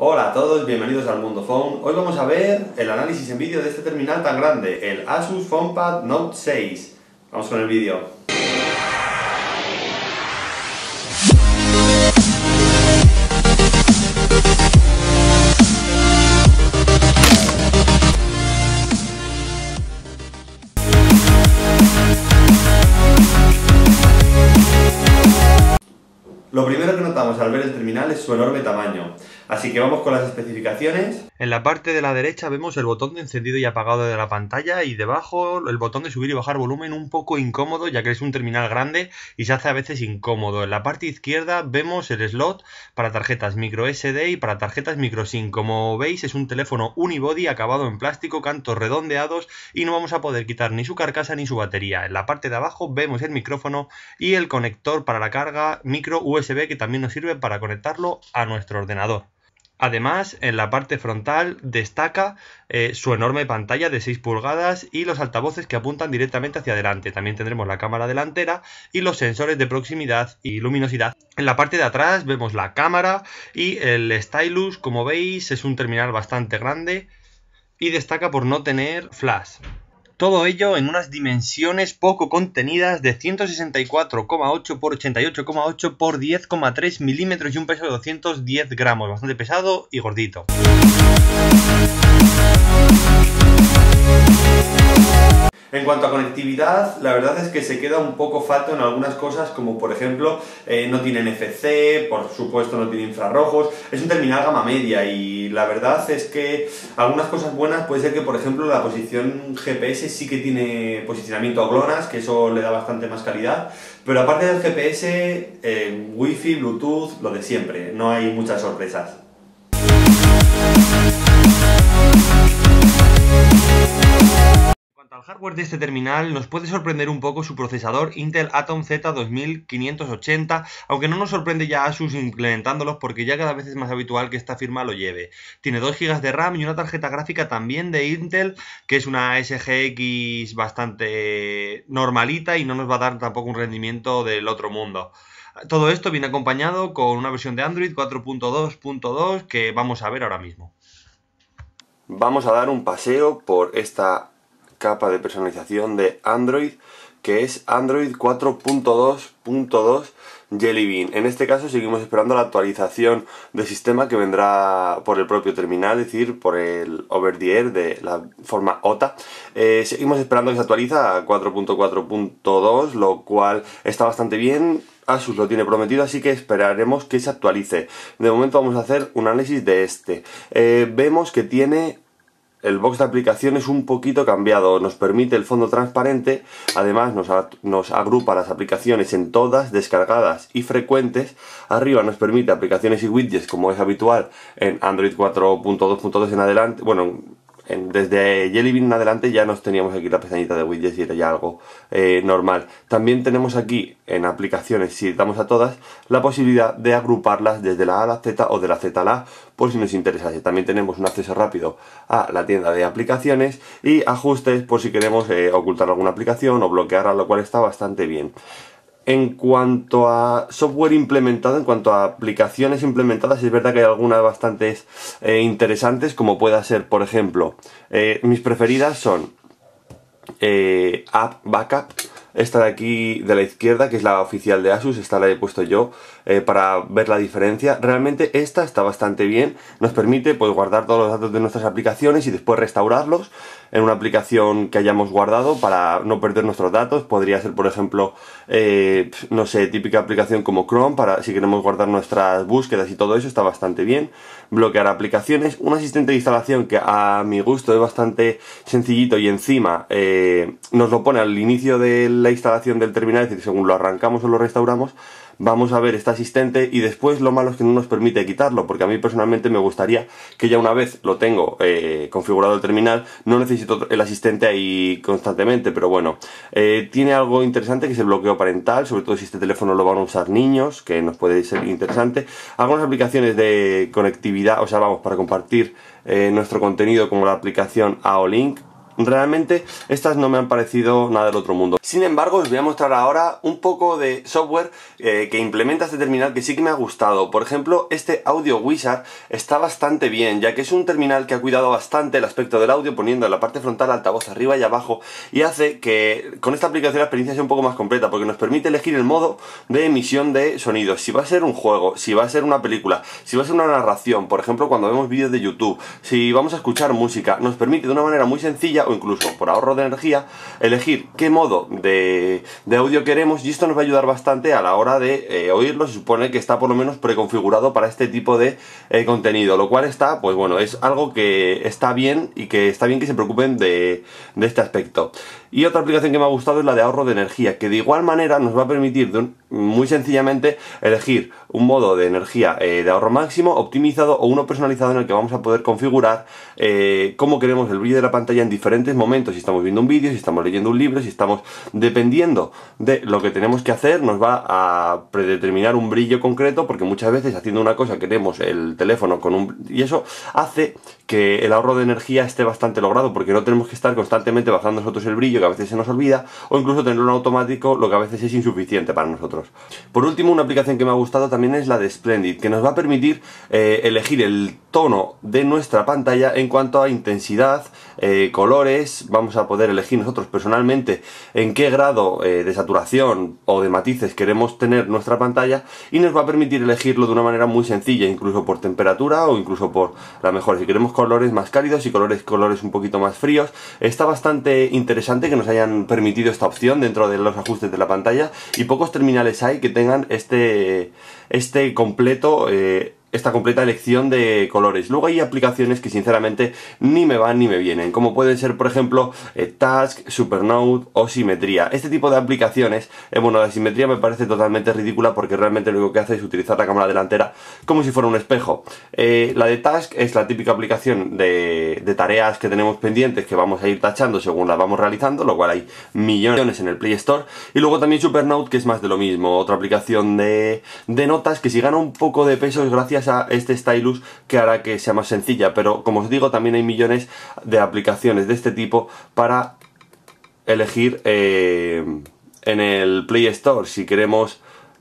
Hola a todos, bienvenidos al Mundo Phone. Hoy vamos a ver el análisis en vídeo de este terminal tan grande, el Asus PhonePad Note 6. Vamos con el vídeo. Lo primero que notamos al ver el terminal es su enorme tamaño. Así que vamos con las especificaciones. En la parte de la derecha vemos el botón de encendido y apagado de la pantalla y debajo el botón de subir y bajar volumen un poco incómodo ya que es un terminal grande y se hace a veces incómodo. En la parte izquierda vemos el slot para tarjetas micro SD y para tarjetas micro SIM. Como veis es un teléfono unibody acabado en plástico, cantos redondeados y no vamos a poder quitar ni su carcasa ni su batería. En la parte de abajo vemos el micrófono y el conector para la carga micro USB que también nos sirve para conectarlo a nuestro ordenador. Además, en la parte frontal destaca eh, su enorme pantalla de 6 pulgadas y los altavoces que apuntan directamente hacia adelante. También tendremos la cámara delantera y los sensores de proximidad y luminosidad. En la parte de atrás vemos la cámara y el stylus, como veis, es un terminal bastante grande y destaca por no tener flash. Todo ello en unas dimensiones poco contenidas de 164,8 x 88,8 x 10,3 milímetros y un peso de 210 gramos, bastante pesado y gordito. En cuanto a conectividad, la verdad es que se queda un poco falto en algunas cosas, como por ejemplo, eh, no tiene NFC, por supuesto no tiene infrarrojos, es un terminal gama media y la verdad es que algunas cosas buenas puede ser que, por ejemplo, la posición GPS sí que tiene posicionamiento a GLONASS, que eso le da bastante más calidad, pero aparte del GPS, eh, Wi-Fi, Bluetooth, lo de siempre, no hay muchas sorpresas. Al hardware de este terminal nos puede sorprender un poco su procesador Intel Atom Z2580, aunque no nos sorprende ya Asus implementándolos porque ya cada vez es más habitual que esta firma lo lleve. Tiene 2 GB de RAM y una tarjeta gráfica también de Intel, que es una SGX bastante normalita y no nos va a dar tampoco un rendimiento del otro mundo. Todo esto viene acompañado con una versión de Android 4.2.2 que vamos a ver ahora mismo. Vamos a dar un paseo por esta capa de personalización de Android que es Android 4.2.2 Jelly Bean. En este caso seguimos esperando la actualización del sistema que vendrá por el propio terminal, es decir, por el over the air de la forma OTA. Eh, seguimos esperando que se actualice a 4.4.2, lo cual está bastante bien. Asus lo tiene prometido, así que esperaremos que se actualice. De momento vamos a hacer un análisis de este. Eh, vemos que tiene el box de aplicación es un poquito cambiado, nos permite el fondo transparente, además nos, nos, agrupa las aplicaciones en todas, descargadas y frecuentes, arriba nos permite aplicaciones y widgets como es habitual en Android 4.2.2 en adelante, bueno, desde Jelly Bean en adelante ya nos teníamos aquí la pestañita de widgets y era ya algo eh, normal. También tenemos aquí en aplicaciones, si damos a todas, la posibilidad de agruparlas desde la A a la Z o de la Z a la A, por si nos interesase. También tenemos un acceso rápido a la tienda de aplicaciones y ajustes por si queremos eh, ocultar alguna aplicación o bloquearla, lo cual está bastante bien. En cuanto a software implementado, en cuanto a aplicaciones implementadas, es verdad que hay algunas bastante eh, interesantes, como pueda ser, por ejemplo, eh, mis preferidas son eh, App Backup, esta de aquí de la izquierda, que es la oficial de Asus, esta la he puesto yo para ver la diferencia. Realmente esta está bastante bien, nos permite pues, guardar todos los datos de nuestras aplicaciones y después restaurarlos en una aplicación que hayamos guardado para no perder nuestros datos. Podría ser, por ejemplo, eh, no sé, típica aplicación como Chrome para si queremos guardar nuestras búsquedas y todo eso, está bastante bien. Bloquear aplicaciones, un asistente de instalación que a mi gusto es bastante sencillito y encima eh, nos lo pone al inicio de la instalación del terminal, es decir, según lo arrancamos o lo restauramos, vamos a ver este asistente y después lo malo es que no nos permite quitarlo, porque a mí personalmente me gustaría que ya una vez lo tengo eh, configurado el terminal, no necesito el asistente ahí constantemente, pero bueno, eh, tiene algo interesante que es el bloqueo parental, sobre todo si este teléfono lo van a usar niños, que nos puede ser interesante, algunas aplicaciones de conectividad, o sea, vamos, para compartir eh, nuestro contenido como la aplicación AOLink, realmente estas no me han parecido nada del otro mundo. Sin embargo, os voy a mostrar ahora un poco de software eh, que implementa este terminal que sí que me ha gustado. Por ejemplo, este Audio Wizard está bastante bien, ya que es un terminal que ha cuidado bastante el aspecto del audio, poniendo en la parte frontal altavoz arriba y abajo, y hace que con esta aplicación la experiencia sea un poco más completa, porque nos permite elegir el modo de emisión de sonidos. Si va a ser un juego, si va a ser una película, si va a ser una narración, por ejemplo, cuando vemos vídeos de YouTube, si vamos a escuchar música, nos permite de una manera muy sencilla o incluso por ahorro de energía elegir qué modo de, audio queremos y esto nos va a ayudar bastante a la hora de eh, oírlo. Se supone que está por lo menos preconfigurado para este tipo de eh, contenido, lo cual está, pues bueno, es algo que está bien y que está bien que se preocupen de, de este aspecto. Y otra aplicación que me ha gustado es la de ahorro de energía, que de igual manera nos va a permitir muy sencillamente elegir un modo de energía eh, de ahorro máximo, optimizado o uno personalizado en el que vamos a poder configurar eh, cómo queremos el brillo de la pantalla en diferentes momentos, si estamos viendo un vídeo, si estamos leyendo un libro, si estamos, dependiendo de lo que tenemos que hacer, nos va a predeterminar un brillo concreto, porque muchas veces haciendo una cosa queremos el teléfono con un... y eso hace que el ahorro de energía esté bastante logrado, porque no tenemos que estar constantemente bajando nosotros el brillo, que a veces se nos olvida, o incluso tenerlo en automático, lo que a veces es insuficiente para nosotros. Por último, una aplicación que me ha gustado también es la de Splendid, que nos va a permitir eh, elegir el tono de nuestra pantalla en cuanto a intensidad, eh, colores, vamos a poder elegir nosotros personalmente en qué grado eh, de saturación o de matices queremos tener nuestra pantalla y nos va a permitir elegirlo de una manera muy sencilla, incluso por temperatura o incluso por la mejor. Si queremos colores más cálidos y colores, colores un poquito más fríos, está bastante interesante que nos hayan permitido esta opción dentro de los ajustes de la pantalla y pocos terminales hay que tengan este, este completo eh, esta completa elección de colores. Luego hay aplicaciones que sinceramente ni me van ni me vienen, como pueden ser por ejemplo eh, Task, Supernote o Simetría. Este tipo de aplicaciones, eh, bueno, la simetría me parece totalmente ridícula porque realmente lo único que hace es utilizar la cámara delantera como si fuera un espejo. Eh, la de Task es la típica aplicación de, tareas que tenemos pendientes que vamos a ir tachando según las vamos realizando, lo cual hay millones en el Play Store. Y luego también Supernote que es más de lo mismo, otra aplicación de, de notas que si gana un poco de peso es gracias a este stylus que hará que sea más sencilla, pero como os digo también hay millones de aplicaciones de este tipo para elegir eh, en el Play Store si queremos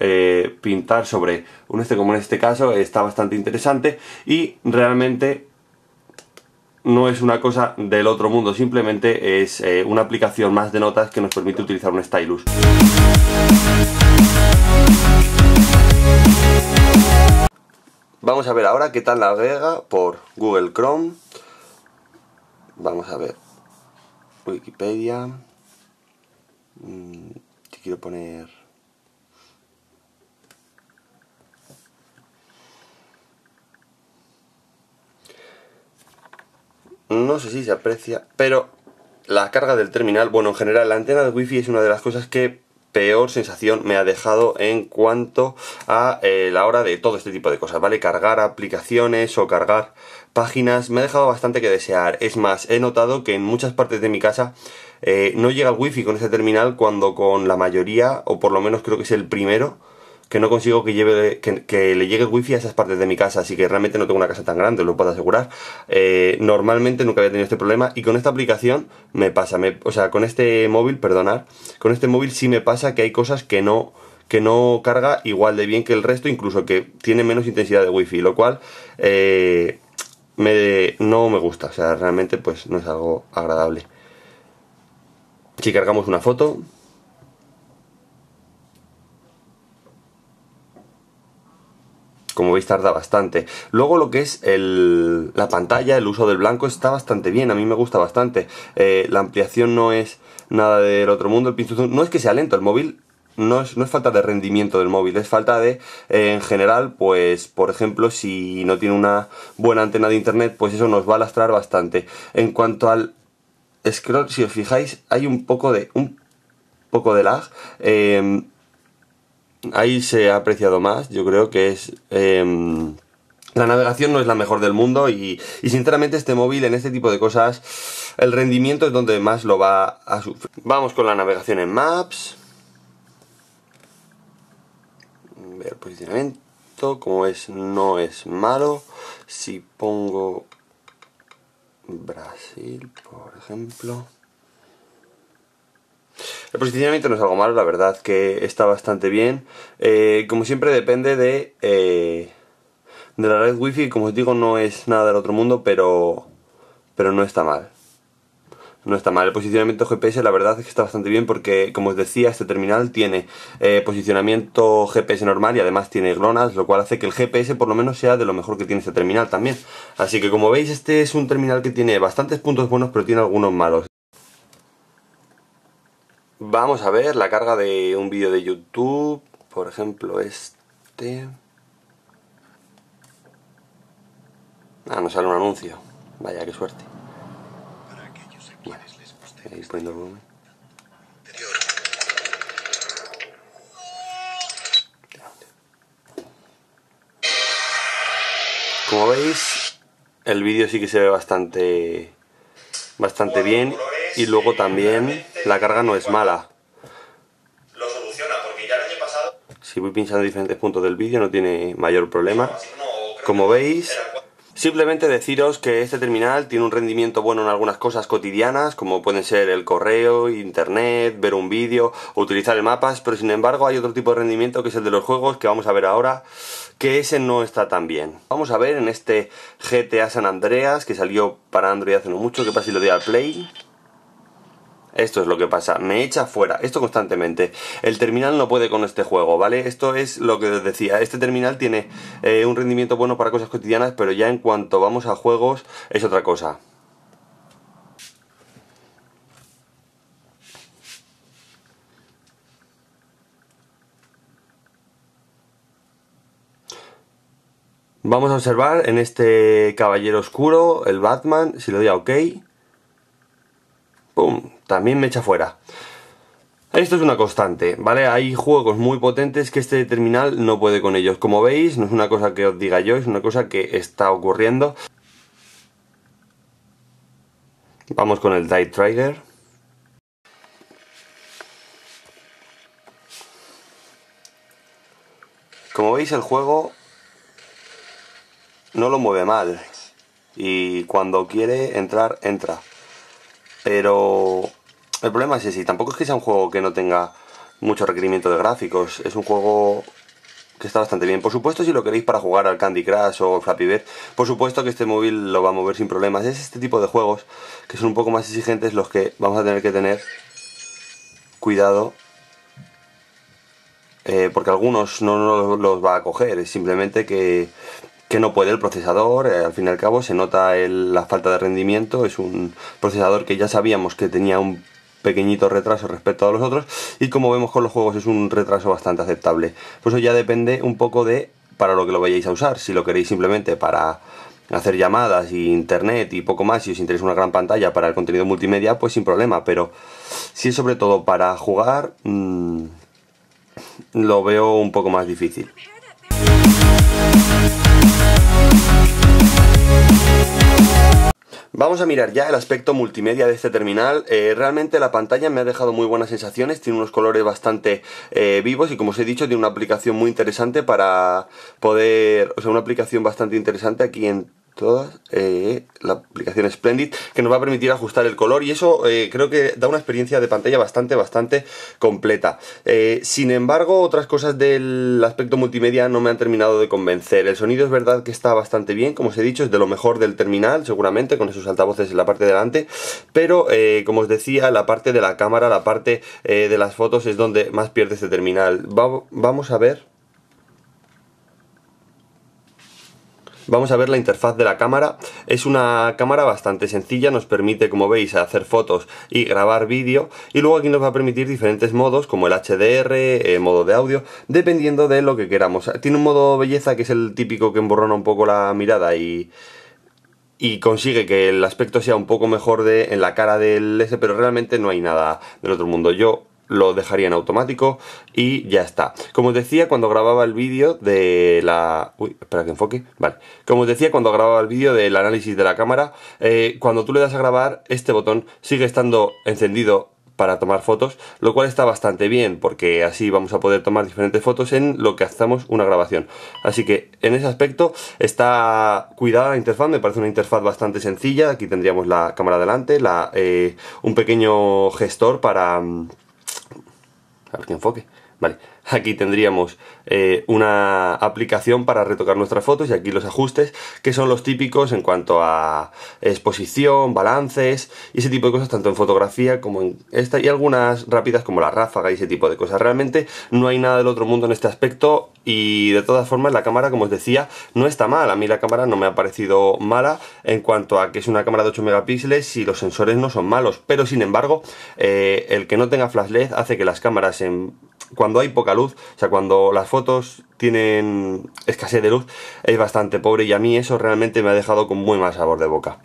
eh, pintar sobre un este como en este caso está bastante interesante y realmente no es una cosa del otro mundo, simplemente es eh, una aplicación más de notas que nos permite utilizar un stylus. Vamos a ver ahora qué tal navega por Google Chrome. Vamos a ver Wikipedia. Mm, quiero poner... No sé si se aprecia, pero la carga del terminal, bueno, en general la antena de wifi es una de las cosas que peor sensación me ha dejado en cuanto a eh, la hora de todo este tipo de cosas, ¿vale? Cargar aplicaciones o cargar páginas me ha dejado bastante que desear. Es más, he notado que en muchas partes de mi casa eh, no llega el wifi con este terminal cuando con la mayoría, o por lo menos creo que es el primero, que no consigo que, lleve, que, le llegue wifi a esas partes de mi casa, así que realmente no tengo una casa tan grande, lo puedo asegurar. Eh, normalmente nunca había tenido este problema y con esta aplicación me pasa, o sea, con este móvil, perdonar, con este móvil sí me pasa que hay cosas que no que no carga igual de bien que el resto, incluso que tiene menos intensidad de wifi, lo cual eh, me, no me gusta, o sea, realmente pues no es algo agradable. Si cargamos una foto, como veis tarda bastante. Luego lo que es el, la pantalla, el uso del blanco está bastante bien, a mí me gusta bastante. Eh, la ampliación no es nada del otro mundo, el pinzo no es que sea lento, el móvil no es, no es, falta de rendimiento del móvil, es falta de, eh, en general, pues, por ejemplo, si no tiene una buena antena de internet, pues eso nos va a lastrar bastante. En cuanto al scroll, si os fijáis, hay un poco de, un poco de lag. Eh, ahí se ha apreciado más, yo creo que es... Em, la navegación no es la mejor del mundo y, sinceramente este móvil en este tipo de cosas el rendimiento es donde más lo va a sufrir. Vamos con la navegación en Maps. Ver posicionamiento, como es no es malo. Si pongo Brasil, por ejemplo. El posicionamiento no es algo malo, la verdad que está bastante bien. Eh, como siempre depende de, eh, de la red wifi, como os digo no es nada del otro mundo, pero, pero no está mal. No está mal. El posicionamiento GPS la verdad es que está bastante bien porque, como os decía, este terminal tiene eh, posicionamiento GPS normal y además tiene GLONASS, lo cual hace que el GPS por lo menos sea de lo mejor que tiene este terminal también. Así que como veis, este es un terminal que tiene bastantes puntos buenos, pero tiene algunos malos. Vamos a ver la carga de un vídeo de YouTube, por ejemplo este... Ah, nos sale un anuncio. Vaya, qué suerte. Bueno, ahí poniendo el volumen. Como veis, el vídeo sí que se ve bastante bastante bien y luego también la carga no es mala. Lo soluciona porque ya el año pasado... Si voy pinchando diferentes puntos del vídeo no tiene mayor problema. Como veis, simplemente deciros que este terminal tiene un rendimiento bueno en algunas cosas cotidianas, como pueden ser el correo, internet, ver un vídeo o utilizar el mapas, pero sin embargo hay otro tipo de rendimiento que es el de los juegos que vamos a ver ahora, que ese no está tan bien. Vamos a ver en este GTA San Andreas que salió para Android hace no mucho, que pasa si lo doy al play. Esto es lo que pasa, me echa fuera, esto constantemente. El terminal no puede con este juego, ¿vale? Esto es lo que os decía, este terminal tiene eh, un rendimiento bueno para cosas cotidianas, pero ya en cuanto vamos a juegos es otra cosa. Vamos a observar en este caballero oscuro, el Batman, si lo doy a OK, ¡pum! También me echa fuera. Esto es una constante, ¿vale? Hay juegos muy potentes que este terminal no puede con ellos. Como veis, no es una cosa que os diga yo, es una cosa que está ocurriendo. Vamos con el Die Trigger. Como veis, el juego no lo mueve mal. Y cuando quiere entrar, entra. Pero el problema es ese, tampoco es que sea un juego que no tenga mucho requerimiento de gráficos, es un juego que está bastante bien. Por supuesto, si lo queréis para jugar al Candy Crush o Flappy Bird, por supuesto que este móvil lo va a mover sin problemas. Es este tipo de juegos que son un poco más exigentes los que vamos a tener que tener cuidado. Eh, porque algunos no los va a coger, es simplemente que que no puede el procesador, eh, al fin y al cabo se nota la falta de rendimiento, es un procesador que ya sabíamos que tenía un pequeñito retraso respecto a los otros y como vemos con los juegos es un retraso bastante aceptable. Pues eso ya depende un poco de para lo que lo vayáis a usar, si lo queréis simplemente para hacer llamadas y internet y poco más, si os interesa una gran pantalla para el contenido multimedia, pues sin problema, pero si es sobre todo para jugar, mmm, lo veo un poco más difícil. Vamos a mirar ya el aspecto multimedia de este terminal. Eh, realmente la pantalla me ha dejado muy buenas sensaciones, tiene unos colores bastante eh, vivos y como os he dicho tiene una aplicación muy interesante para poder, o sea, una aplicación bastante interesante aquí en todas, eh, la aplicación Splendid, que nos va a permitir ajustar el color y eso eh, creo que da una experiencia de pantalla bastante, bastante completa. Eh, sin embargo, otras cosas del aspecto multimedia no me han terminado de convencer. El sonido es verdad que está bastante bien, como os he dicho, es de lo mejor del terminal, seguramente, con esos altavoces en la parte de delante, pero como os decía, la parte de la cámara, la parte de las fotos es donde más pierde este terminal. vamos a ver Vamos a ver la interfaz de la cámara. Es una cámara bastante sencilla, nos permite, como veis, hacer fotos y grabar vídeo. Y luego aquí nos va a permitir diferentes modos, como el HDR, eh, modo de audio, dependiendo de lo que queramos. Tiene un modo belleza que es el típico que emborrona un poco la mirada y y consigue que el aspecto sea un poco mejor de, en la cara del S, pero realmente no hay nada del otro mundo. Yo lo dejaría en automático y ya está. Como os decía cuando grababa el vídeo de la... Uy, espera que enfoque. Vale. Como os decía cuando grababa el vídeo del análisis de la cámara, eh, cuando tú le das a grabar, este botón sigue estando encendido para tomar fotos, lo cual está bastante bien porque así vamos a poder tomar diferentes fotos en lo que hacemos una grabación. Así que en ese aspecto está cuidada la interfaz, me parece una interfaz bastante sencilla. Aquí tendríamos la cámara delante, la, eh, un pequeño gestor para... A ver que enfoque. Vale, aquí tendríamos eh, una aplicación para retocar nuestras fotos y aquí los ajustes que son los típicos en cuanto a exposición, balances y ese tipo de cosas tanto en fotografía como en esta y algunas rápidas como la ráfaga y ese tipo de cosas. Realmente no hay nada del otro mundo en este aspecto y de todas formas la cámara como os decía no está mal. A mí la cámara no me ha parecido mala en cuanto a que es una cámara de 8 megapíxeles y los sensores no son malos pero sin embargo eh, el que no tenga flash LED hace que las cámaras en cuando hay poca luz, o sea, cuando las fotos tienen escasez de luz, es bastante pobre y a mí eso realmente me ha dejado con muy mal sabor de boca.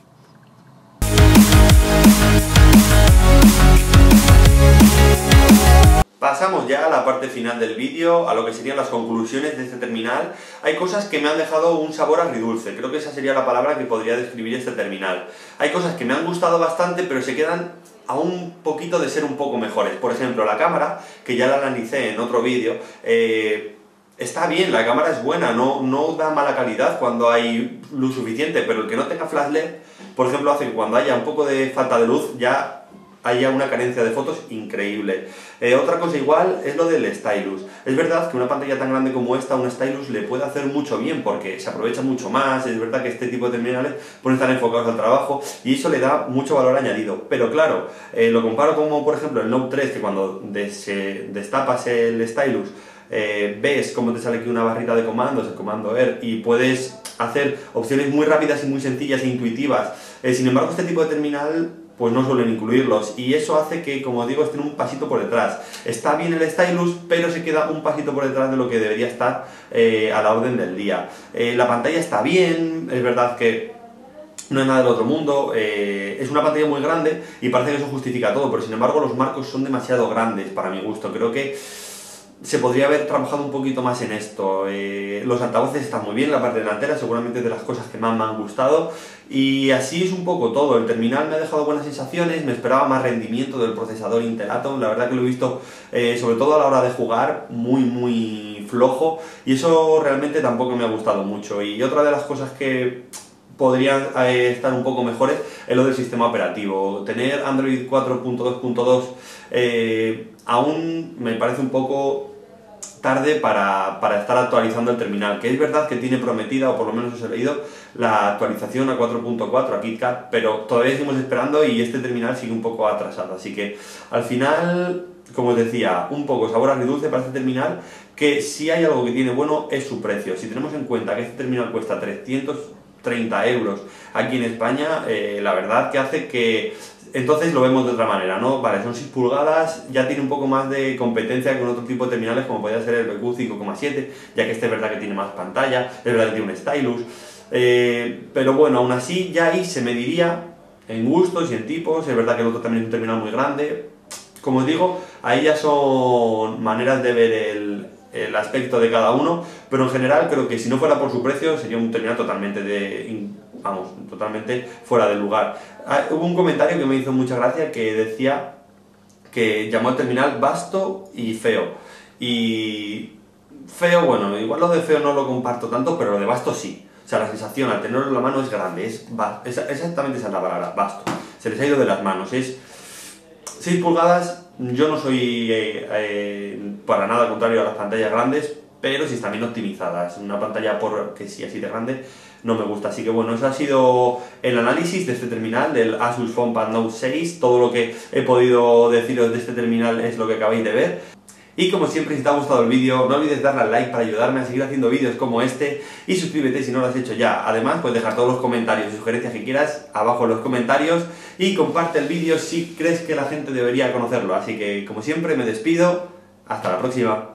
Pasamos ya a la parte final del vídeo, a lo que serían las conclusiones de este terminal. Hay cosas que me han dejado un sabor agridulce, creo que esa sería la palabra que podría describir este terminal. Hay cosas que me han gustado bastante, pero se quedan a un poquito de ser un poco mejores. Por ejemplo, la cámara, que ya la analicé en otro vídeo, eh, está bien, la cámara es buena, no, no da mala calidad cuando hay luz suficiente, pero el que no tenga flash LED, por ejemplo, hace que cuando haya un poco de falta de luz ya haya una carencia de fotos increíble. Eh, otra cosa igual es lo del stylus. Es verdad que una pantalla tan grande como esta, un stylus le puede hacer mucho bien porque se aprovecha mucho más, es verdad que este tipo de terminales pueden estar enfocados al trabajo y eso le da mucho valor añadido. Pero claro, eh, lo comparo como por ejemplo el Note 3 que cuando destapas el stylus eh, ves cómo te sale aquí una barrita de comandos, el comando R, y puedes hacer opciones muy rápidas y muy sencillas e intuitivas. sin embargo, este tipo de terminal pues no suelen incluirlos y eso hace que, como digo, estén un pasito por detrás. Está bien el stylus, pero se queda un pasito por detrás de lo que debería estar eh, a la orden del día. Eh, la pantalla está bien, es verdad que no es nada del otro mundo, eh, es una pantalla muy grande y parece que eso justifica todo, pero sin embargo los marcos son demasiado grandes para mi gusto. Creo que se podría haber trabajado un poquito más en esto. Eh, los altavoces están muy bien, la parte delantera seguramente de las cosas que más me han gustado y así es un poco todo. El terminal me ha dejado buenas sensaciones, me esperaba más rendimiento del procesador Intel Atom, la verdad que lo he visto eh, sobre todo a la hora de jugar muy muy flojo y eso realmente tampoco me ha gustado mucho. Y otra de las cosas que podrían eh, estar un poco mejores es lo del sistema operativo. Tener Android 4.2.2 aún me parece un poco tarde para, estar actualizando el terminal, que es verdad que tiene prometida, o por lo menos os he leído, la actualización a 4.4, a KitKat, pero todavía seguimos esperando y este terminal sigue un poco atrasado, así que al final, como os decía, un poco sabor agridulce para este terminal, que si hay algo que tiene bueno es su precio. Si tenemos en cuenta que este terminal cuesta 330 euros aquí en España, eh, la verdad que hace que entonces lo vemos de otra manera, ¿no? Vale, son 6 pulgadas, ya tiene un poco más de competencia con otro tipo de terminales como podría ser el BQ 5,7, ya que este es verdad que tiene más pantalla, es verdad que tiene un stylus, eh, pero bueno, aún así ya ahí se mediría en gustos y en tipos, es verdad que el otro también es un terminal muy grande, como os digo, ahí ya son maneras de ver el, el aspecto de cada uno, pero en general creo que si no fuera por su precio sería un terminal totalmente de vamos, totalmente fuera de lugar. Ah, hubo un comentario que me hizo mucha gracia que decía que llamó al terminal vasto y feo. Y feo, bueno, igual lo de feo no lo comparto tanto, pero lo de vasto sí. O sea, la sensación al tenerlo en la mano es grande, es, exactamente esa es la palabra, vasto. Se les ha ido de las manos, es 6 pulgadas, yo no soy eh, eh, para nada contrario a las pantallas grandes, pero si están bien optimizadas. Una pantalla por que sí así de grande no me gusta. Así que bueno, eso ha sido el análisis de este terminal, del Asus FonePad Note 6. Todo lo que he podido deciros de este terminal es lo que acabáis de ver. Y como siempre, si te ha gustado el vídeo, no olvides darle al like para ayudarme a seguir haciendo vídeos como este y suscríbete si no lo has hecho ya. Además, puedes dejar todos los comentarios y sugerencias que quieras abajo en los comentarios y comparte el vídeo si crees que la gente debería conocerlo. Así que, como siempre, me despido. Hasta la próxima.